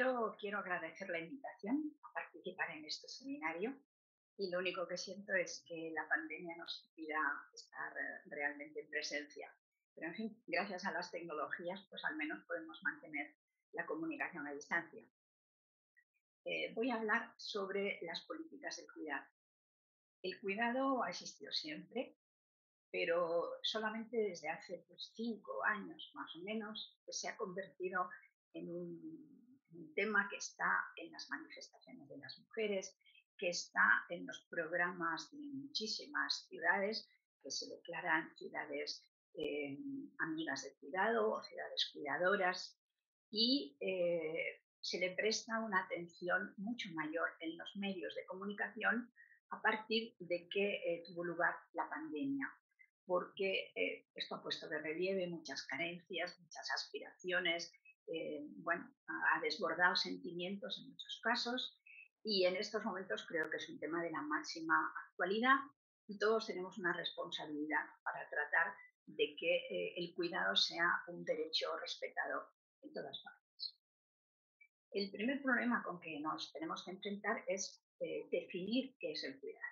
Primero quiero agradecer la invitación a participar en este seminario y lo único que siento es que la pandemia nos impida estar realmente en presencia. Pero en fin, gracias a las tecnologías, pues al menos podemos mantener la comunicación a distancia. Eh, voy a hablar sobre las políticas de cuidado. El cuidado ha existido siempre, pero solamente desde hace pues, cinco años más o menos se ha convertido en un, tema que está en las manifestaciones de las mujeres, que está en los programas de muchísimas ciudades que se declaran ciudades eh, amigas de cuidado o ciudades cuidadoras. Y eh, se le presta una atención mucho mayor en los medios de comunicación a partir de que eh, tuvo lugar la pandemia, porque esto ha puesto de relieve muchas carencias, muchas aspiraciones, eh, bueno, ha desbordado sentimientos en muchos casos y en estos momentos creo que es un tema de la máxima actualidad y todos tenemos una responsabilidad para tratar de que el cuidado sea un derecho respetado en todas partes. El primer problema con que nos tenemos que enfrentar es eh, definir qué es el cuidado,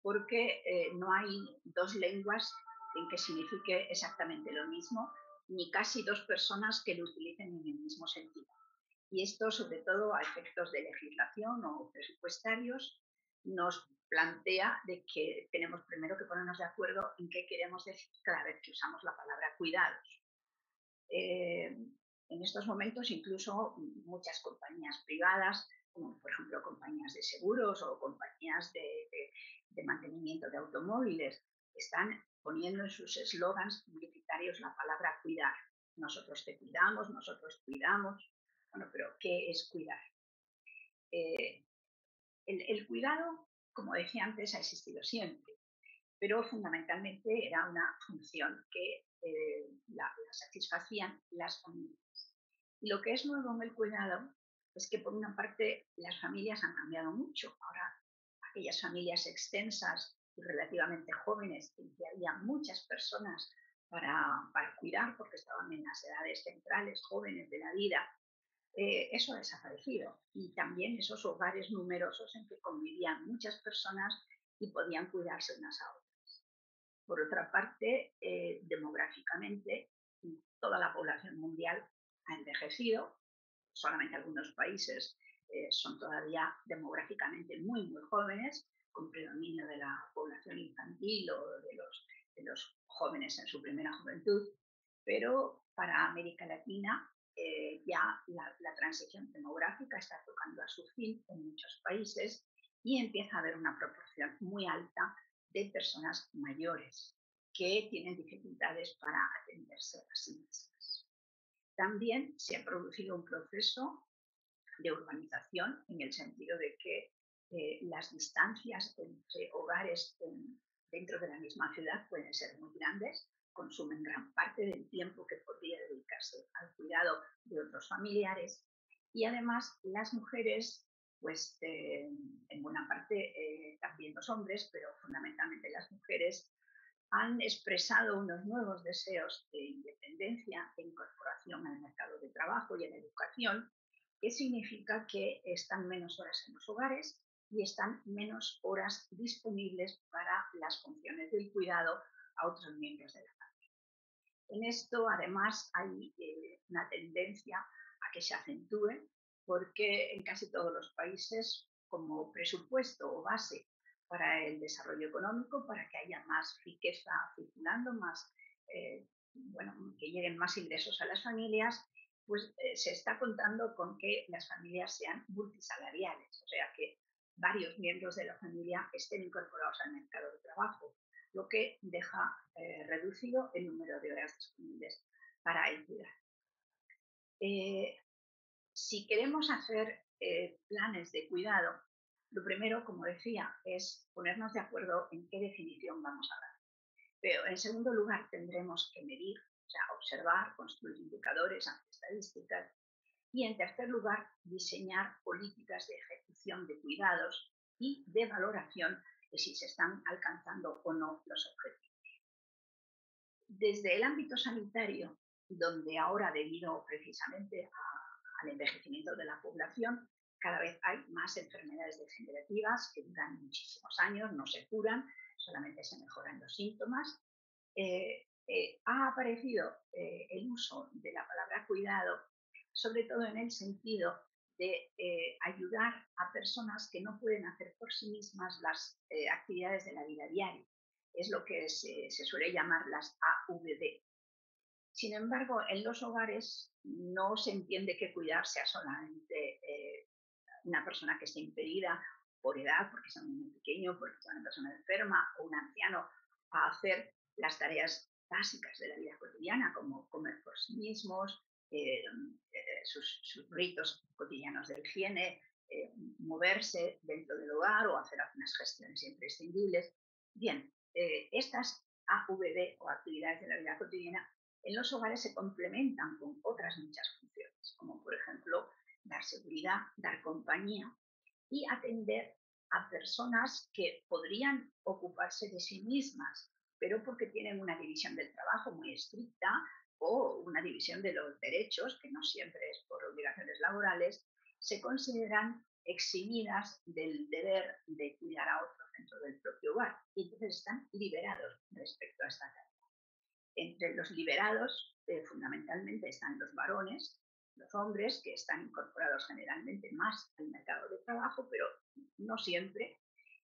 porque eh, no hay dos lenguas en que signifique exactamente lo mismo, ni casi dos personas que lo utilicen en el mismo sentido. Y esto, sobre todo a efectos de legislación o presupuestarios, nos plantea de que tenemos primero que ponernos de acuerdo en qué queremos decir cada vez que usamos la palabra cuidados. Eh, en estos momentos incluso muchas compañías privadas, como por ejemplo compañías de seguros o compañías de, mantenimiento de automóviles, están poniendo en sus eslogans la palabra cuidar. Nosotros te cuidamos, nosotros cuidamos. Bueno, pero ¿qué es cuidar? Eh, el, cuidado, como decía antes, ha existido siempre, pero fundamentalmente era una función que eh, la, satisfacían las familias. Y lo que es nuevo en el cuidado es que por una parte las familias han cambiado mucho. Ahora aquellas familias extensas y relativamente jóvenes en que había muchas personas para, para cuidar porque estaban en las edades centrales, jóvenes de la vida, eh, eso ha desaparecido. Y también esos hogares numerosos en que convivían muchas personas y podían cuidarse unas a otras. Por otra parte, eh, demográficamente, toda la población mundial ha envejecido, solamente algunos países eh, son todavía demográficamente muy, muy jóvenes, con predominio de la población infantil o de los, de los jóvenes en su primera juventud, pero para América Latina eh, ya la, transición demográfica está tocando a su fin en muchos países y empieza a haber una proporción muy alta de personas mayores que tienen dificultades para atenderse a sí mismas. También se ha producido un proceso de urbanización en el sentido de que eh, las distancias entre hogares dentro de la misma ciudad pueden ser muy grandes, consumen gran parte del tiempo que podría dedicarse al cuidado de otros familiares. Y además las mujeres, pues eh, en buena parte eh, también los hombres, pero fundamentalmente las mujeres, han expresado unos nuevos deseos de independencia, de incorporación al mercado de trabajo y en la educación, que significa que están menos horas en los hogares y están menos horas disponibles para las funciones del cuidado a otros miembros de la familia. En esto, además, hay eh, una tendencia a que se acentúe porque en casi todos los países, como presupuesto o base para el desarrollo económico, para que haya más riqueza circulando, más, eh, bueno, que lleguen más ingresos a las familias, pues eh, se está contando con que las familias sean multisalariales, o sea, que varios miembros de la familia estén incorporados al mercado de trabajo, lo que deja eh, reducido el número de horas disponibles para el cuidado. si queremos hacer planes de cuidado, lo primero, como decía, es ponernos de acuerdo en qué definición vamos a dar. Pero en segundo lugar, tendremos que medir, o sea, observar, construir indicadores, estadísticas. Y en tercer lugar, diseñar políticas de ejecución de cuidados y de valoración de si se están alcanzando o no los objetivos. Desde el ámbito sanitario, donde ahora, debido precisamente al envejecimiento de la población, cada vez hay más enfermedades degenerativas que duran muchísimos años, no se curan, solamente se mejoran los síntomas. Eh, eh, ha aparecido eh, el uso de la palabra cuidado, sobre todo en el sentido de ayudar a personas que no pueden hacer por sí mismas las actividades de la vida diaria. Es lo que se, suele llamar las AVD, sin embargo, en los hogares no se entiende que cuidar sea solamente una persona que esté impedida por edad, porque es un niño pequeño, porque es una persona enferma o un anciano, a hacer las tareas básicas de la vida cotidiana, como comer por sí mismos, eh, eh, sus, ritos cotidianos de higiene, eh, moverse dentro del hogar o hacer algunas gestiones imprescindibles. Bien, estas AVD o actividades de la vida cotidiana en los hogares se complementan con otras muchas funciones, como por ejemplo dar seguridad, dar compañía y atender a personas que podrían ocuparse de sí mismas, pero porque tienen una división del trabajo muy estricta o una división de los derechos, que no siempre es por obligaciones laborales, se consideran eximidas del deber de cuidar a otros dentro del propio hogar y entonces están liberados respecto a esta tarea. Entre los liberados eh, fundamentalmente están los varones, los hombres que están incorporados generalmente más al mercado de trabajo, pero no siempre,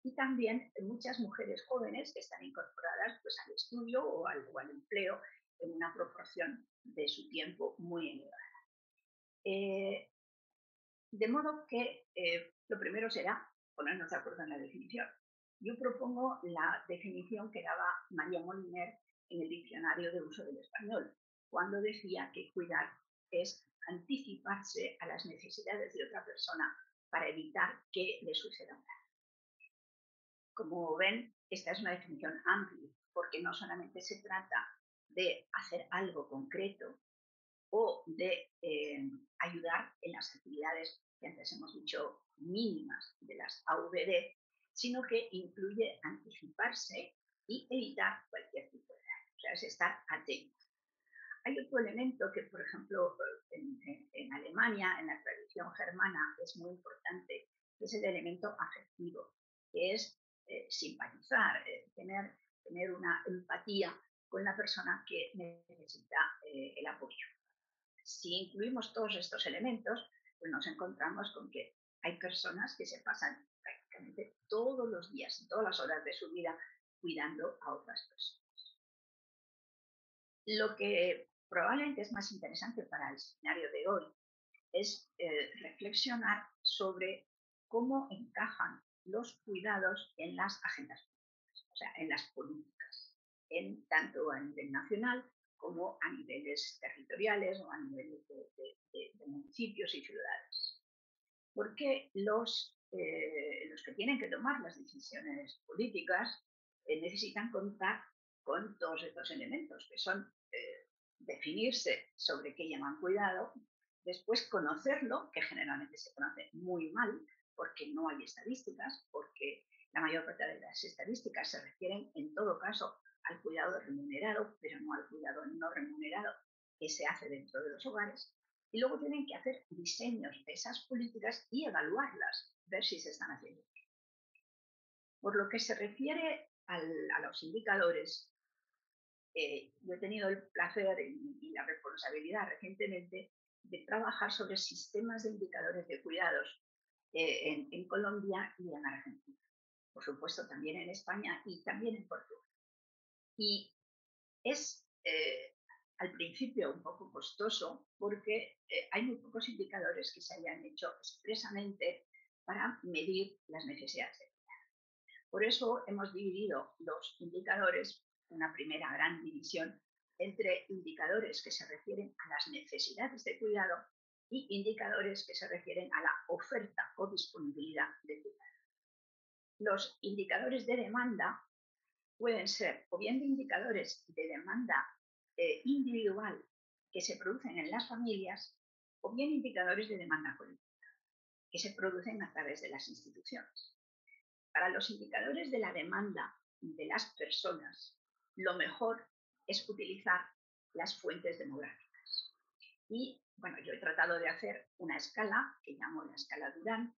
y también muchas mujeres jóvenes que están incorporadas pues, al estudio o al, empleo en una proporción de su tiempo muy elevada. Eh, de modo que eh, lo primero será ponernos de acuerdo en la definición. Yo propongo la definición que daba María Moliner en el diccionario de uso del español, cuando decía que cuidar es anticiparse a las necesidades de otra persona para evitar que le suceda un Como ven, esta es una definición amplia, porque no solamente se trata de hacer algo concreto o de eh, ayudar en las actividades que antes hemos dicho mínimas de las AVD, sino que incluye anticiparse y evitar cualquier tipo de daño. O sea, es estar atento. Hay otro elemento que, por ejemplo, en, Alemania, en la tradición germana, es muy importante, que es el elemento afectivo, que es eh, simpatizar, eh, tener, tener una empatía con la persona que necesita eh, el apoyo. Si incluimos todos estos elementos, pues nos encontramos con que hay personas que se pasan prácticamente todos los días, todas las horas de su vida, cuidando a otras personas. Lo que probablemente es más interesante para el escenario de hoy es eh, reflexionar sobre cómo encajan los cuidados en las agendas políticas, o sea, en las políticas, en, tanto a nivel nacional como a niveles territoriales o a niveles de, municipios y ciudades. Porque los, eh, los que tienen que tomar las decisiones políticas eh, necesitan contar con todos estos elementos, que son definirse sobre qué llaman cuidado, después conocerlo, que generalmente se conoce muy mal, porque no hay estadísticas, porque la mayor parte de las estadísticas se refieren en todo caso al cuidado remunerado, pero no al cuidado no remunerado que se hace dentro de los hogares. Y luego tienen que hacer diseños de esas políticas y evaluarlas, ver si se están haciendo. Por lo que se refiere a los indicadores eh, yo he tenido el placer y, la responsabilidad recientemente de trabajar sobre sistemas de indicadores de cuidados eh, en, Colombia y en Argentina. Por supuesto, también en España y también en Portugal. Y es eh, al principio un poco costoso porque hay muy pocos indicadores que se hayan hecho expresamente para medir las necesidades de cuidado. Por eso hemos dividido los indicadores una primera gran división entre indicadores que se refieren a las necesidades de cuidado y indicadores que se refieren a la oferta o disponibilidad de cuidado. Los indicadores de demanda pueden ser o bien de indicadores de demanda eh, individual que se producen en las familias o bien indicadores de demanda colectiva que se producen a través de las instituciones. Para los indicadores de la demanda de las personas lo mejor es utilizar las fuentes demográficas. Y bueno, yo he tratado de hacer una escala que llamo la escala Durán,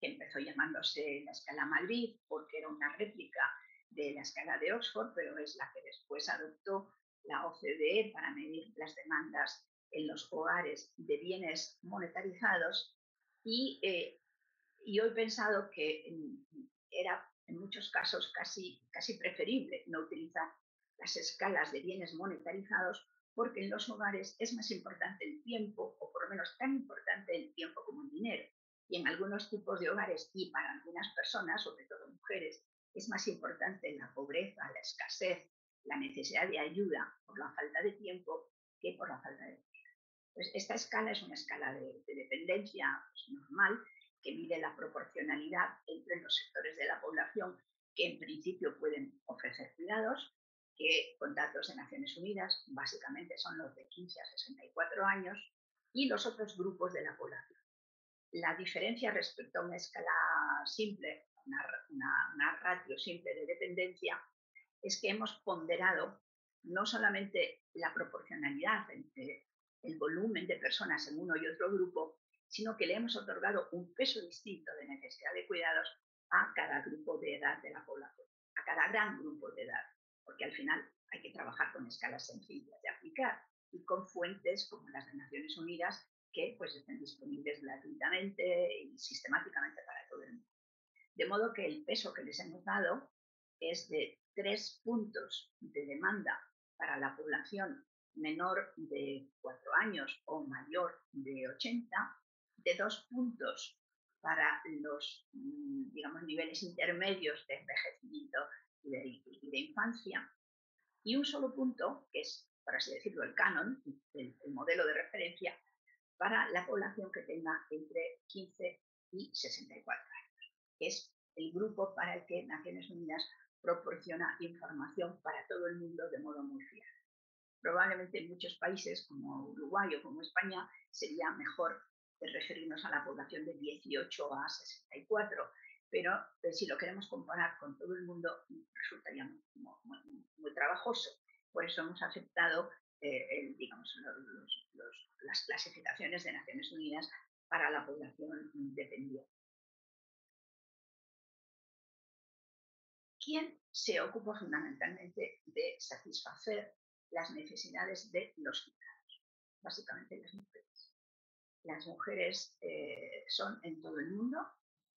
que empezó llamándose la escala Madrid porque era una réplica de la escala de Oxford, pero es la que después adoptó la OCDE para medir las demandas en los hogares de bienes monetarizados y, eh, y he pensado que era en muchos casos casi, casi preferible no utilizar las escalas de bienes monetarizados porque en los hogares es más importante el tiempo, o por lo menos tan importante el tiempo como el dinero. Y en algunos tipos de hogares y para algunas personas, sobre todo mujeres, es más importante la pobreza, la escasez, la necesidad de ayuda por la falta de tiempo que por la falta de dinero. Pues esta escala es una escala de, dependencia pues, normal que mide la proporcionalidad entre los sectores de la población que en principio pueden ofrecer cuidados, que con datos de Naciones Unidas básicamente son los de 15 a 64 años, y los otros grupos de la población. La diferencia respecto a una escala simple, una, una ratio simple de dependencia, es que hemos ponderado no solamente la proporcionalidad entre el volumen de personas en uno y otro grupo, sino que le hemos otorgado un peso distinto de necesidad de cuidados a cada grupo de edad de la población, a cada gran grupo de edad, porque al final hay que trabajar con escalas sencillas de aplicar y con fuentes como las de Naciones Unidas que pues estén disponibles gratuitamente y sistemáticamente para todo el mundo. De modo que el peso que les hemos dado es de tres puntos de demanda para la población menor de cuatro años o mayor de 80, de dos puntos para los, mm, digamos, niveles intermedios de envejecimiento y de, infancia, y un solo punto, que es, por así decirlo, el canon, el, el modelo de referencia, para la población que tenga entre 15 y 64 años, es el grupo para el que Naciones Unidas proporciona información para todo el mundo de modo muy fiable. Probablemente en muchos países como Uruguay o como España sería mejor referirnos a la población de 18 a 64, pero si lo queremos comparar con todo el mundo resultaría muy, trabajoso. Por eso hemos aceptado eh, las clasificaciones de Naciones Unidas para la población dependiente. ¿Quién se ocupa fundamentalmente de satisfacer las necesidades de los cuidados? Básicamente las mujeres. Las mujeres eh, son en todo el mundo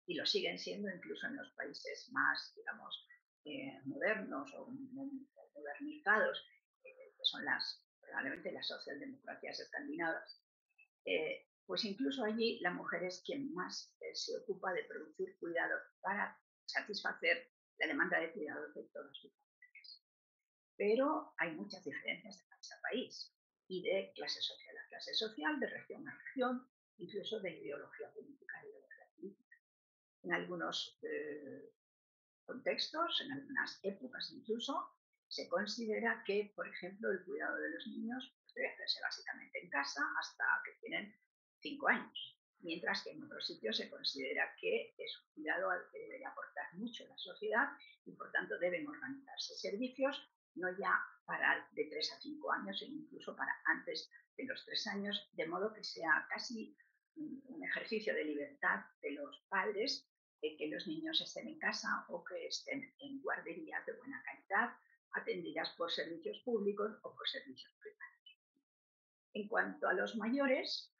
y lo siguen siendo incluso en los países más, digamos, eh, modernos o modernizados, eh, que son las, probablemente las socialdemocracias escandinavas. pues incluso allí la mujer es quien más se ocupa de producir cuidados para satisfacer la demanda de cuidados de todas sus familias. Pero hay muchas diferencias de país a país y de clase social a clase social, de región a región, incluso de ideología política a ideología política. En algunos eh, contextos, en algunas épocas incluso, se considera que, por ejemplo, el cuidado de los niños debe hacerse básicamente en casa hasta que tienen cinco años mientras que en otros sitios se considera que es un cuidado al que debe aportar mucho la sociedad y por tanto deben organizarse servicios no ya para de 3 a 5 años, sino incluso para antes de los 3 años, de modo que sea casi un ejercicio de libertad de los padres de que los niños estén en casa o que estén en guarderías de buena calidad, atendidas por servicios públicos o por servicios privados. En cuanto a los mayores,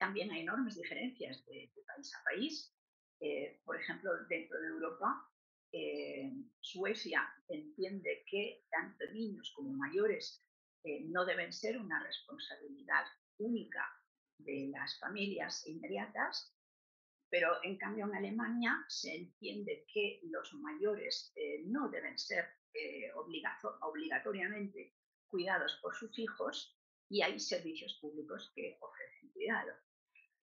también hay enormes diferencias de, país a país. Eh, por ejemplo, dentro de Europa, eh, Suecia entiende que tanto niños como mayores eh, no deben ser una responsabilidad única de las familias inmediatas, pero en cambio en Alemania se entiende que los mayores no deben ser obligatoriamente cuidados por sus hijos y hay servicios públicos que ofrecen cuidado.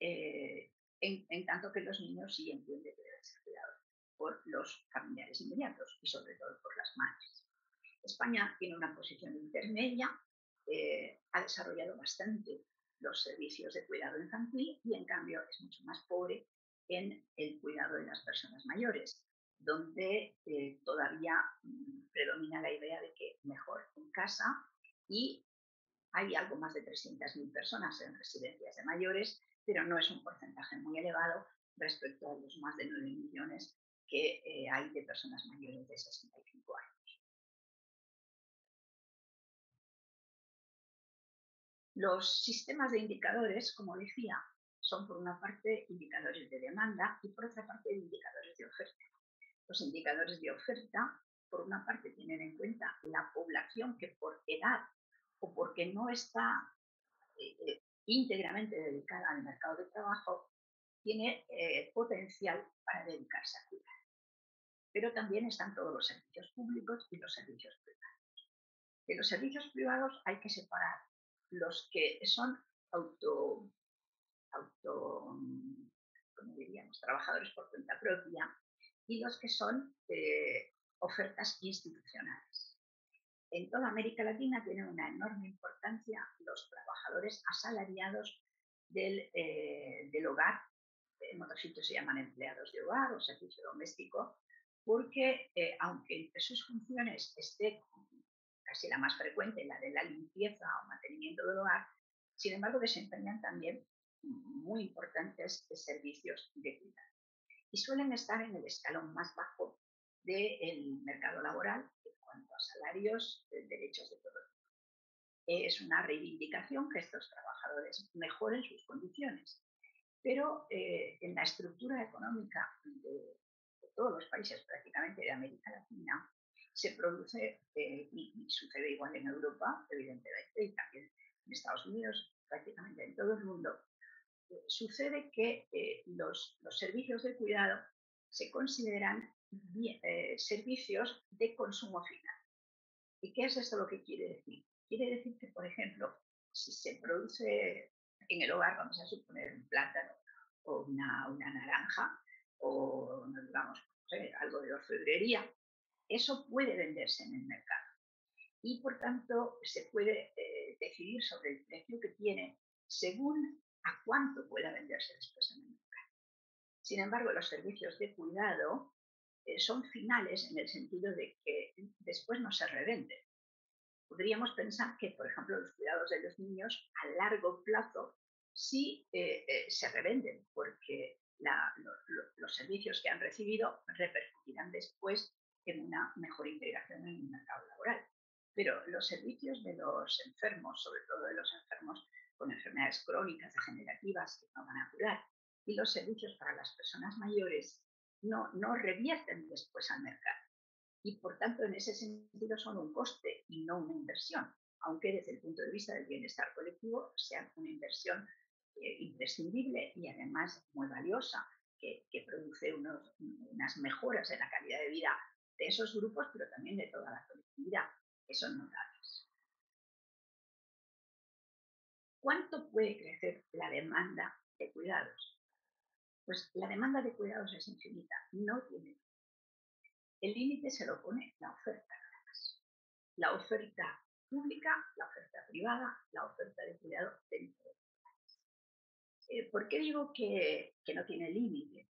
Eh, en, tanto que los niños sí entienden que deben ser cuidados por los familiares inmediatos y sobre todo por las madres. España tiene una posición intermedia, eh, ha desarrollado bastante los servicios de cuidado infantil y en cambio es mucho más pobre en el cuidado de las personas mayores, donde eh, todavía mm, predomina la idea de que mejor en casa y Hay algo más de 300.000 personas en residencias de mayores, pero no es un porcentaje muy elevado respecto a los más de 9 millones que eh, hay de personas mayores de 65 años. Los sistemas de indicadores, como decía, son por una parte indicadores de demanda y por otra parte indicadores de oferta. Los indicadores de oferta, por una parte, tienen en cuenta la población que por edad o porque no está eh, eh, íntegramente dedicada al mercado de trabajo, tiene eh, potencial para dedicarse a cuidar. Pero también están todos los servicios públicos y los servicios privados. De los servicios privados hay que separar los que son auto, auto como diríamos, trabajadores por cuenta propia y los que son eh, ofertas institucionales. En toda América Latina tienen una enorme importancia los trabajadores asalariados del, eh, del hogar, en otros sitios se llaman empleados de hogar o servicio doméstico, porque eh, aunque entre sus funciones esté casi la más frecuente, la de la limpieza o mantenimiento del hogar, sin embargo desempeñan también muy importantes servicios de cuidado. Y suelen estar en el escalón más bajo del mercado laboral cuanto a salarios, derechos de todo tipo. Es una reivindicación que estos trabajadores mejoren sus condiciones, pero eh, en la estructura económica de, todos los países prácticamente de América Latina se produce, eh, y, sucede igual en Europa, evidentemente, y también en Estados Unidos, prácticamente en todo el mundo, sucede que eh, los, servicios de cuidado se consideran eh, servicios de consumo final. ¿Y qué es esto lo que quiere decir? Quiere decir que, por ejemplo, si se produce en el hogar, vamos a suponer un plátano o una, naranja o, digamos, algo de orfebrería, eso puede venderse en el mercado. Y, por tanto, se puede eh, decidir sobre el precio que tiene según a cuánto pueda venderse después en el mercado. Sin embargo, los servicios de cuidado eh, son finales en el sentido de que después no se revenden. Podríamos pensar que, por ejemplo, los cuidados de los niños a largo plazo sí eh, eh, se revenden, porque los servicios que han recibido repercutirán después en una mejor integración en el mercado laboral. Pero los servicios de los enfermos, sobre todo de los enfermos con enfermedades crónicas degenerativas que no van a curar. Y los servicios para las personas mayores no, no revierten después al mercado. Y por tanto, en ese sentido son un coste y no una inversión, aunque desde el punto de vista del bienestar colectivo sean una inversión eh, imprescindible y además muy valiosa, que, que produce unos, unas mejoras en la calidad de vida de esos grupos, pero también de toda la colectividad, que son notables. ¿Cuánto puede crecer la demanda de cuidados? Pues la demanda de cuidados es infinita, no tiene. El límite se lo pone la oferta La oferta pública, la oferta privada, la oferta de cuidado dentro de eh, ¿Por qué digo que, que no tiene límite?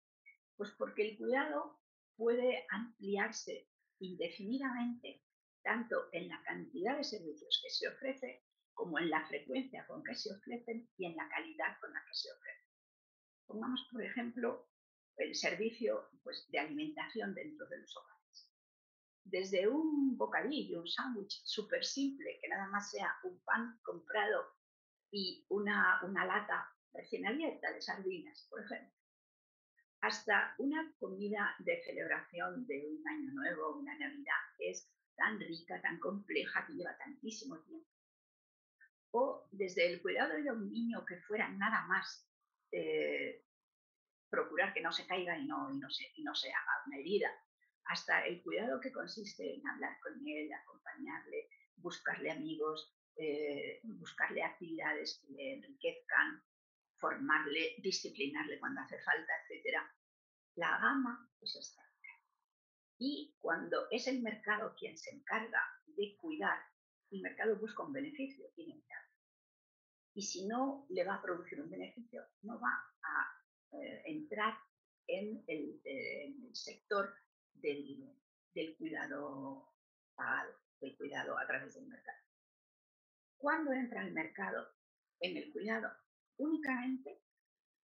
Pues porque el cuidado puede ampliarse indefinidamente tanto en la cantidad de servicios que se ofrece como en la frecuencia con que se ofrecen y en la calidad con la que se ofrecen. Pongamos, por ejemplo, el servicio pues, de alimentación dentro de los hogares. Desde un bocadillo, un sándwich súper simple, que nada más sea un pan comprado y una, una lata recién abierta de sardinas, por ejemplo, hasta una comida de celebración de un año nuevo, una Navidad, que es tan rica, tan compleja, que lleva tantísimo tiempo o desde el cuidado de un niño que fuera nada más eh, procurar que no se caiga y no, se haga una herida, hasta el cuidado que consiste en hablar con él, acompañarle, buscarle amigos, eh, buscarle actividades que le enriquezcan, formarle, disciplinarle cuando hace falta, etc. La gama es esta. Y cuando es el mercado quien se encarga de cuidar el mercado busca un beneficio inevitable. Y si no le va a producir un beneficio, no va a eh, entrar en el, sector del, del, cuidado pagado, del cuidado a través del mercado. ¿Cuándo entra el mercado en el cuidado? Únicamente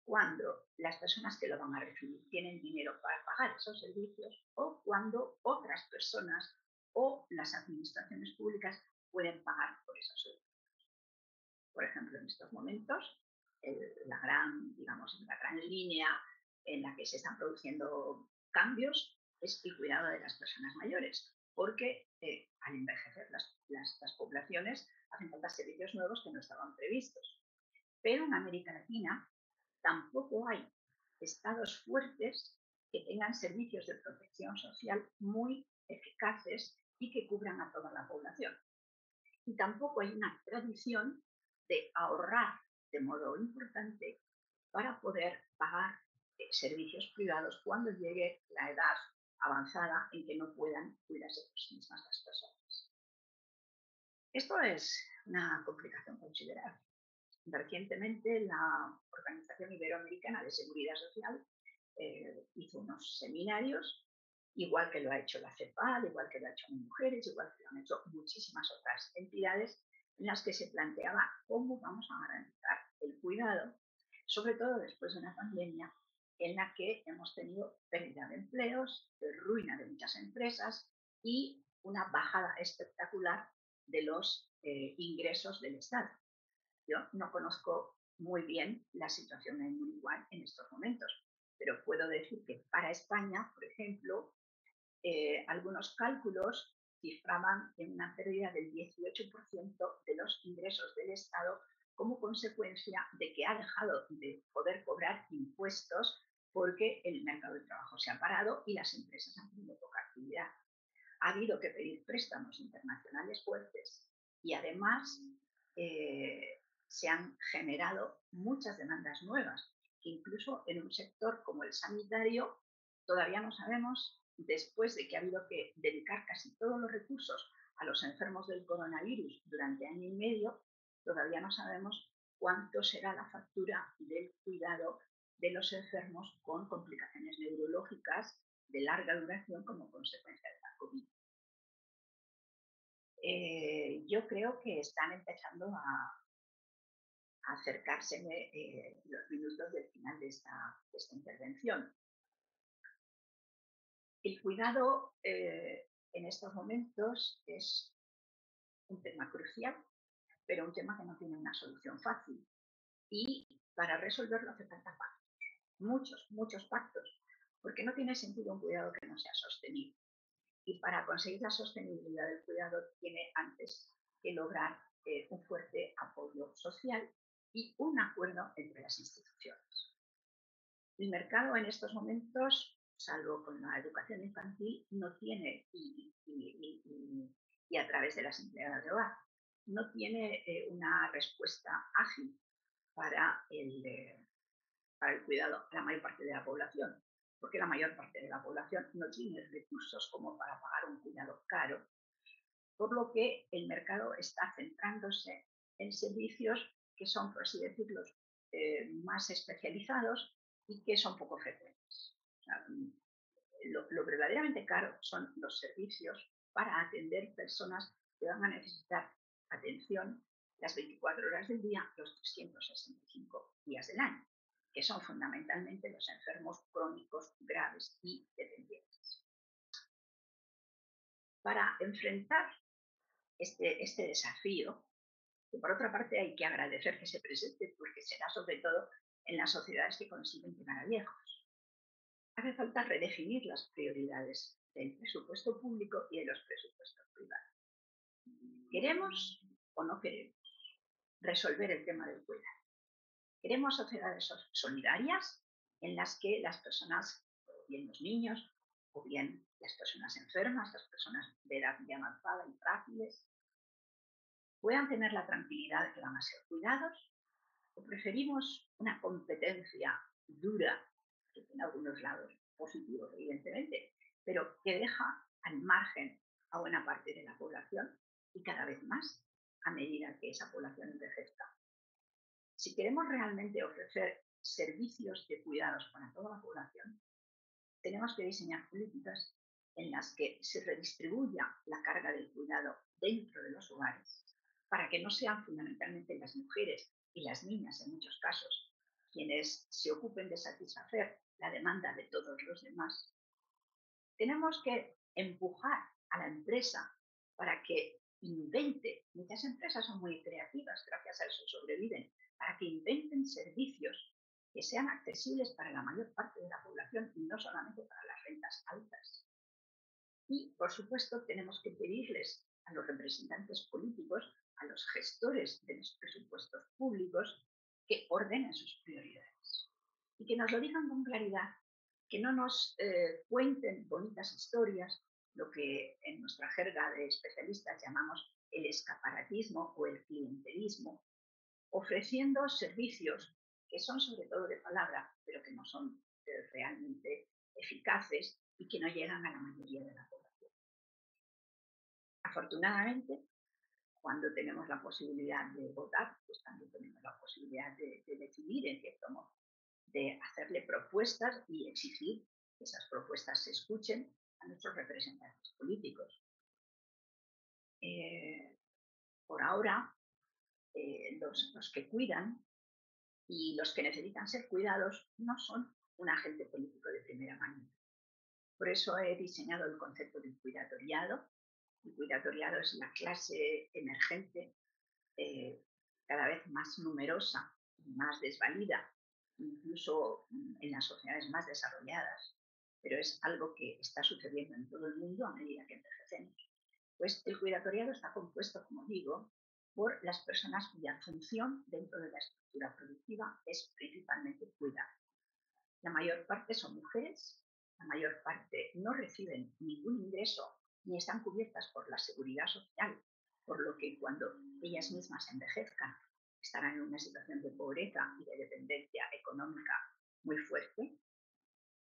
cuando las personas que lo van a recibir tienen dinero para pagar esos servicios o cuando otras personas o las administraciones públicas pueden pagar por esos servicios. Por ejemplo, en estos momentos, la, gran, digamos, la gran línea en la que se están produciendo cambios es el cuidado de las personas mayores, porque eh, al envejecer las, las poblaciones hacen falta servicios nuevos que no estaban previstos. Pero en América Latina tampoco hay estados fuertes que tengan servicios de protección social muy eficaces y que cubran a toda la población. Y tampoco hay una tradición de ahorrar de modo importante para poder pagar eh, servicios privados cuando llegue la edad avanzada en que no puedan cuidarse mismas las personas. Esto es una complicación considerable. Recientemente la Organización Iberoamericana de Seguridad Social eh, hizo unos seminarios, igual que lo ha hecho la CEPAL, igual que lo ha hecho Mujeres, igual que lo han hecho muchísimas otras entidades, en las que se planteaba cómo vamos a garantizar el cuidado, sobre todo después de una pandemia en la que hemos tenido pérdida de empleos, de ruina de muchas empresas y una bajada espectacular de los eh, ingresos del Estado. Yo no conozco muy bien la situación en Uruguay en estos momentos, pero puedo decir que para España, por ejemplo, eh, algunos cálculos cifraban en una pérdida del 18% de los ingresos del Estado como consecuencia de que ha dejado de poder cobrar impuestos porque el mercado de trabajo se ha parado y las empresas han tenido poca actividad. Ha habido que pedir préstamos internacionales fuertes y además eh, se han generado muchas demandas nuevas, que incluso en un sector como el sanitario todavía no sabemos, después de que ha habido que dedicar casi todos los recursos a los enfermos del coronavirus durante año y medio, todavía no sabemos cuánto será la factura del cuidado de los enfermos con complicaciones neurológicas de larga duración como consecuencia de la COVID. Eh, yo creo que están empezando a, acercarse eh, los minutos del final de esta, intervención. El cuidado eh, en estos momentos es un tema crucial, pero un tema que no tiene una solución fácil. Y para resolverlo hace falta pactos, muchos, muchos pactos, porque no tiene sentido un cuidado que no sea sostenible. Y para conseguir la sostenibilidad del cuidado tiene antes que lograr eh, un fuerte apoyo social y un acuerdo entre las instituciones. El mercado en estos momentos, salvo con la educación infantil, no tiene, y, a través de las empleadas de hogar, no tiene eh, una respuesta ágil para el, eh, para el cuidado a la mayor parte de la población, porque la mayor parte de la población no tiene recursos como para pagar un cuidado caro, por lo que el mercado está centrándose en servicios que son, por así decirlo, eh, más especializados y que son poco frecuentes. Lo, verdaderamente caro son los servicios para atender personas que van a necesitar atención las 24 horas del día, los 365 días del año, que son fundamentalmente los enfermos crónicos graves y dependientes. Para enfrentar este, este desafío, por otra parte hay que agradecer que se presente porque será sobre todo en las sociedades que consiguen llegar a viejos. Hace falta redefinir las prioridades del presupuesto público y de los presupuestos privados. ¿Queremos o no queremos resolver el tema del cuidado? ¿Queremos sociedades solidarias en las que las personas, o bien los niños, o bien las personas enfermas, las personas de edad ya avanzada y frágiles, puedan tener la tranquilidad de que van a ser cuidados, o preferimos una competencia dura, que tiene algunos lados positivos, evidentemente, pero que deja al margen a buena parte de la población y cada vez más a medida que esa población envejezca. Si queremos realmente ofrecer servicios de cuidados para toda la población, tenemos que diseñar políticas en las que se redistribuya la carga del cuidado dentro de los hogares para que no sean fundamentalmente las mujeres y las niñas en muchos casos quienes se ocupen de satisfacer la demanda de todos los demás, tenemos que empujar a la empresa para que invente, muchas empresas son muy creativas, gracias a eso sobreviven, para que inventen servicios que sean accesibles para la mayor parte de la población y no solamente para las rentas altas. Y, por supuesto, tenemos que pedirles a los representantes políticos, a los gestores de los presupuestos públicos, que ordenen sus prioridades y que nos lo digan con claridad, que no nos eh, cuenten bonitas historias, lo que en nuestra jerga de especialistas llamamos el escaparatismo o el clientelismo, ofreciendo servicios que son sobre todo de palabra, pero que no son eh, realmente eficaces y que no llegan a la mayoría de la población. Afortunadamente, cuando tenemos la posibilidad de votar, pues también tenemos la posibilidad de, decidir, en cierto modo, de hacerle propuestas y exigir que esas propuestas se escuchen a nuestros representantes políticos. Eh, por ahora, eh, los, los, que cuidan y los que necesitan ser cuidados no son un agente político de primera mano. Por eso he diseñado el concepto del cuidatoriado. El cuidatoriado es la clase emergente, eh, cada vez más numerosa y más desvalida, incluso en las sociedades más desarrolladas, pero es algo que está sucediendo en todo el mundo a medida que envejecemos. Pues el cuidatoriado está compuesto, como digo, por las personas cuya función dentro de la estructura productiva es principalmente cuidar. La mayor parte son mujeres, la mayor parte no reciben ningún ingreso ni están cubiertas por la seguridad social, por lo que cuando ellas mismas envejezcan estarán en una situación de pobreza y de dependencia económica muy fuerte.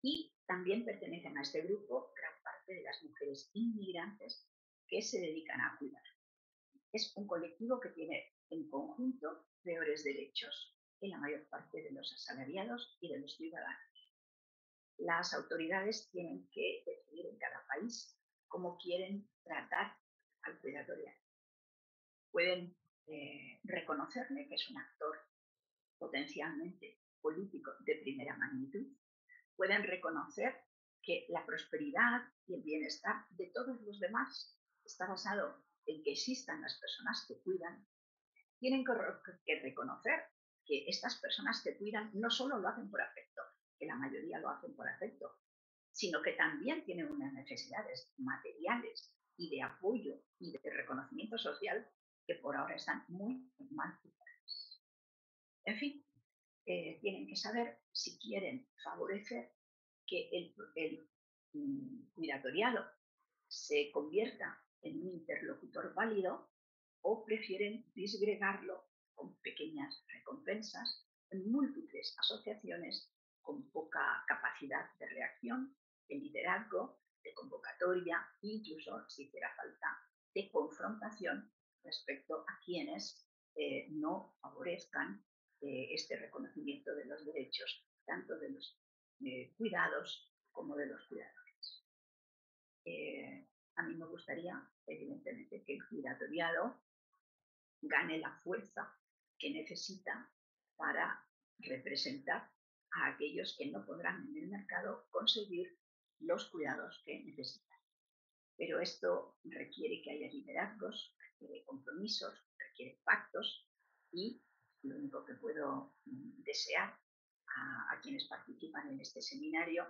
Y también pertenecen a este grupo gran parte de las mujeres inmigrantes que se dedican a cuidar es un colectivo que tiene en conjunto peores derechos que la mayor parte de los asalariados y de los ciudadanos. Las autoridades tienen que decidir en cada país cómo quieren tratar al cuidador. Pueden eh, reconocerle que es un actor potencialmente político de primera magnitud. Pueden reconocer que la prosperidad y el bienestar de todos los demás está basado en que existan las personas que cuidan, tienen que reconocer que estas personas que cuidan no solo lo hacen por afecto, que la mayoría lo hacen por afecto, sino que también tienen unas necesidades materiales y de apoyo y de reconocimiento social que por ahora están muy mal cubiertas. En fin, eh, tienen que saber si quieren favorecer que el, el mm, se convierta en un interlocutor válido o prefieren disgregarlo con pequeñas recompensas en múltiples asociaciones con poca capacidad de reacción, de liderazgo, de convocatoria, incluso, si hiciera falta, de confrontación respecto a quienes eh, no favorezcan eh, este reconocimiento de los derechos, tanto de los eh, cuidados como de los cuidadores. A mí me gustaría, evidentemente, que el cuidatoriado gane la fuerza que necesita para representar a aquellos que no podrán en el mercado conseguir los cuidados que necesitan. Pero esto requiere que haya liderazgos, requiere compromisos, requiere pactos y lo único que puedo mm, desear a, quienes participan en este seminario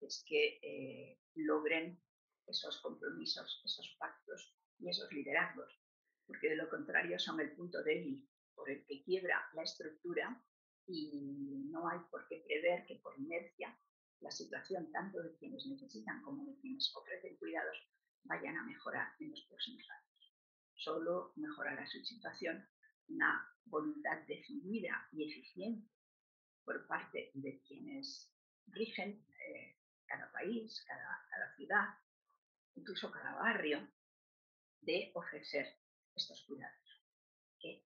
es que eh, logren esos compromisos, esos pactos y esos liderazgos, porque de lo contrario son el punto débil por el que quiebra la estructura y no hay por qué prever que por inercia la situación tanto de quienes necesitan como de quienes ofrecen cuidados vayan a mejorar en los próximos años. Solo mejorará su situación una voluntad decidida y eficiente por parte de quienes rigen eh, cada país, cada, cada ciudad, incluso cada barrio, de ofrecer estos cuidados, que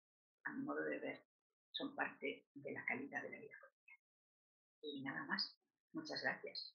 a mi modo de ver son parte de la calidad de la vida cotidiana. Y nada más. Muchas gracias.